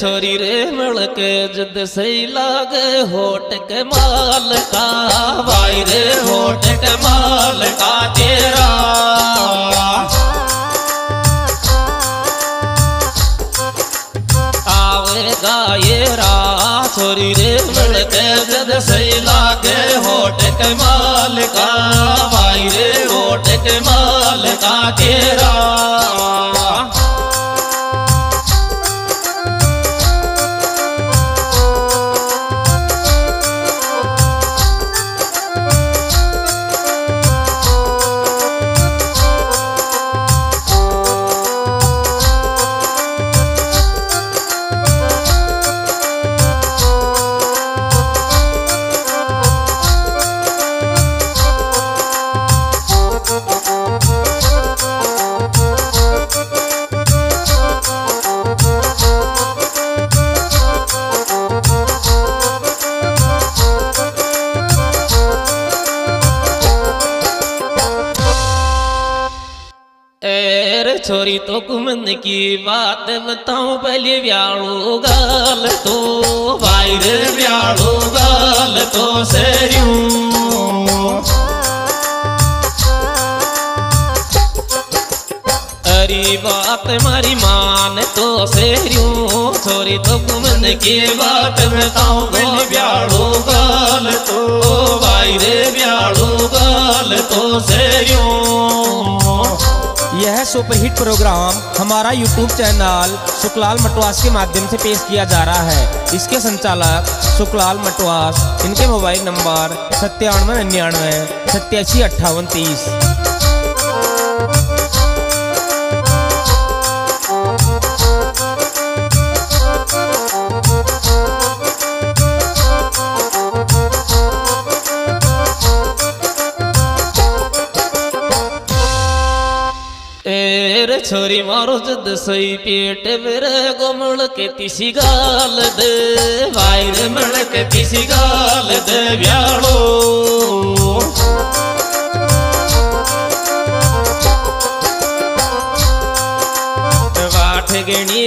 छोरी रे मिलके जद सही लागे होट के माल का भाई रे होट के माल का तेरा रा, छोरी रे मिलके जद सही लागे होट के माल का भाई रे होट के माल का तेरा। छोरी तो कुमन की बात बताऊँ, पहले व्याड़ो गाल तो भाई रे व्याड़ो गाल तो अरी बात मारी मान तो सेरियूं। छोरी तो कुमन की बात बताऊँ, पहले व्याड़ो गाल तो भाई ब्याड़ो गाल तो सेरियूं। यह सुपरहिट प्रोग्राम। हमारा यूट्यूब चैनल सुखलाल मटवास के माध्यम से पेश किया जा रहा है। इसके संचालक सुखलाल मटवास। इनके मोबाइल नंबर सत्तानवे, निन्यानवे, सत्यासी, अट्ठावन, तीस। छोरी मारो जद सही पेट मेरे गोमल के तीसी गाल दे। भाई रे मल के तीसी गाल दे ब्याड़ो वाठ गणी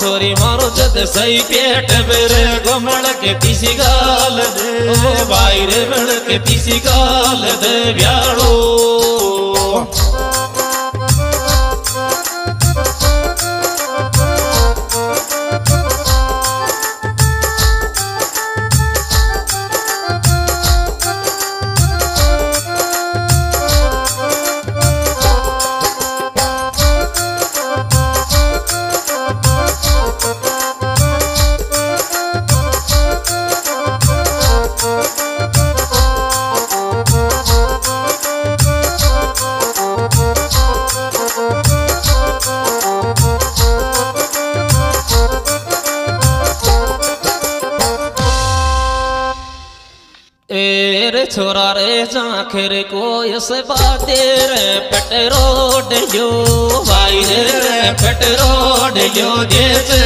छोरी मारो जद सही पेट मेरे गोमल के तीसी गाल दे। भाई रे मल के तीसी गाल दे ब्याड़ो जाखिर को इस बाते रे पेट रोड जो भाई रे पेट रोड जो जैसे।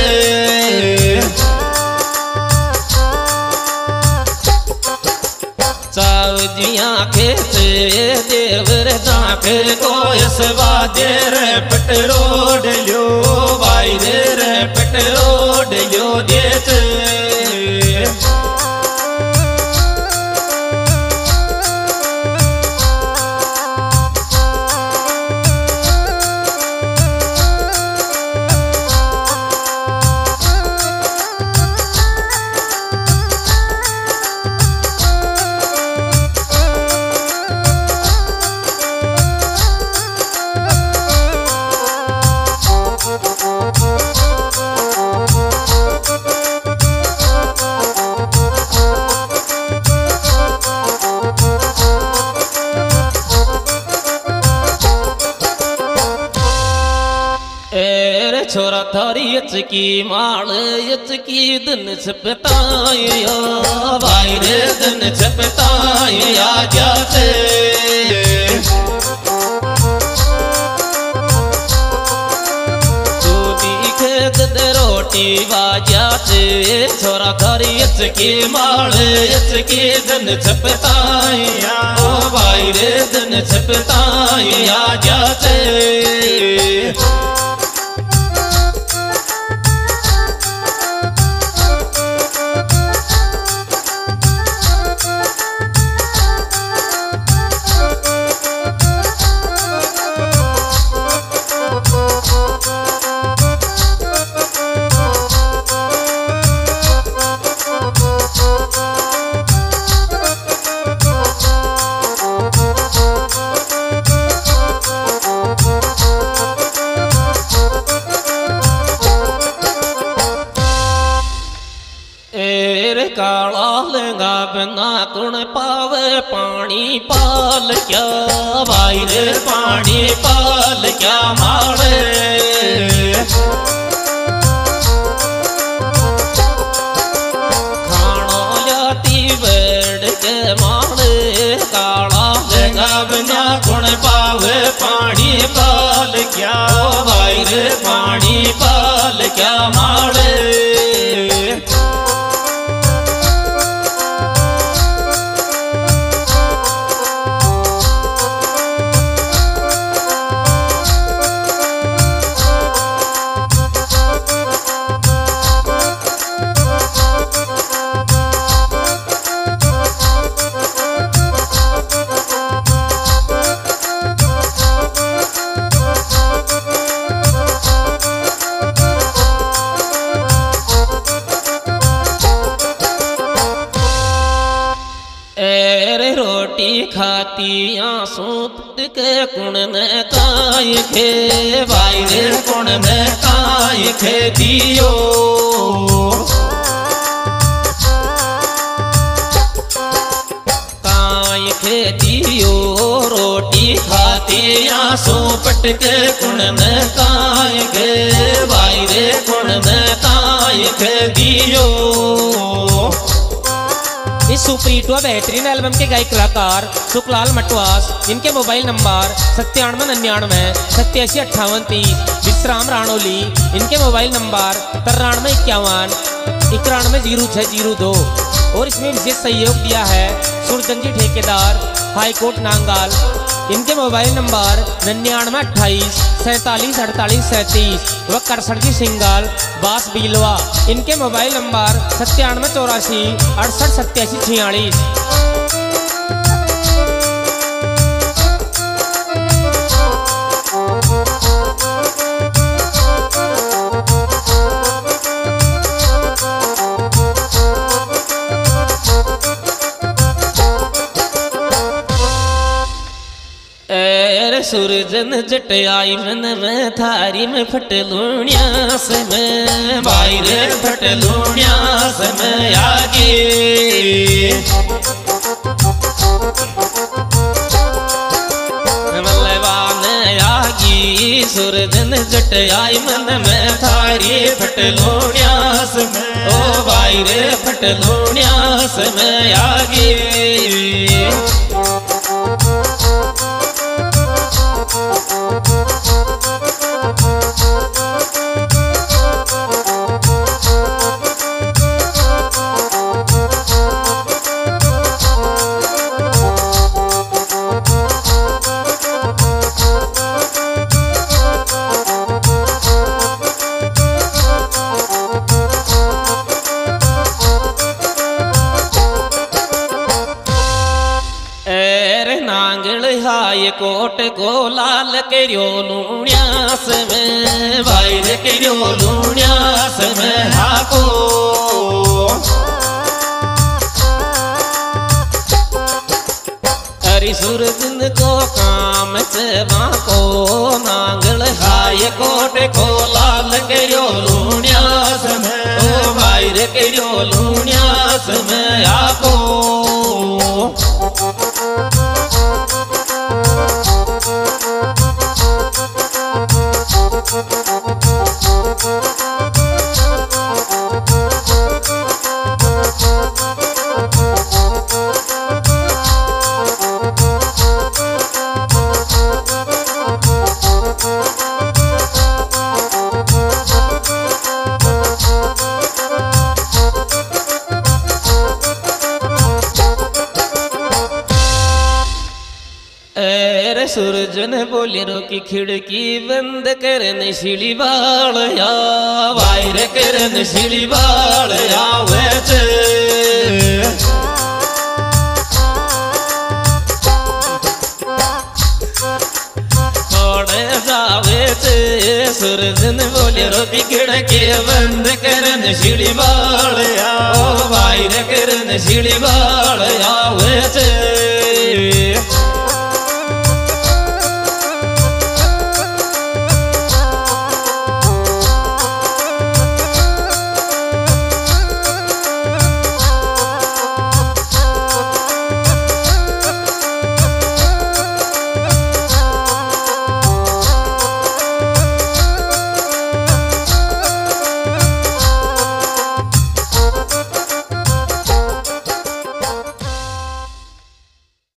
चावजिया खेते देव रे जाखिर को इस बाते रे पेट रोड जो भाई रे पेट रोड जो जैसे। थारी की माल की दिन छपताया भाई रे दिन छपताया जाते। रोटी बाजाते छोरा थारी की माल की दिन छपताया ओ भाई रे दिन छपताया गंगा बिना कुण पावे पानी पाल क्या भाई रे पानी पाल क्या मारे खानो जाती बैठ के मारे काला गंगा बिना कुण पावे पानी पाल क्या खाती आँसू के कुण ने काय खे भाई रे कुण ने काय खे दियो काय खे दियो रोटी खाती आँसू पटके कुण ने काय खे भाई रे कुण ने काय खे दियो इस सुपरहिट व बेहतरीन एल्बम के गायक कलाकार सुखलाल मटवास, इनके मोबाइल नंबर सत्तानवे निन्यानवे सत्यासी अट्ठावन तीस, विश्राम राणोली, इनके मोबाइल नंबर तिरानवे इक्यावन, इक्यानवे ज़ीरो छः ज़ीरो दो। और इसमें विशेष सहयोग दिया है सुरजंजी ठेकेदार, हाईकोर्ट नांगाल। इनके मोबाइल नंबर निन्यानवे अट्ठाईस, सैंतालीस अड़तालीस सैंतीस व करसठ सिंगल। बास बिलवा। इनके मोबाइल नंबर सत्तानवे चौरासी अड़सठ सत्यासी छियालीस। सूरजन जटयाई मन में थारी में फटलूणिया से मैं भाई रे फटलूणिया से मैं आगे। सूरजन जटयाई मन में थारी फटलूणिया से मैं, ओ भाई रे फटलूणिया से मैं आगे। हाय कोट को लाल करियो लूण्यास में, भाई रे करियो लूण्यास में हाको। हरि सूरजन को काम से को नांगल हाय कोट को लाल करियो लूण्यास में, ओ भाई रे करियो में आको सूरजन बोले रो की खिड़की बंद करन शिली बाल या, वायर करन शिली बाल या, वेच। सूरजन बोले रो की खिड़की बंद करन बाल या, वायर करन शिली बाल या, वेच।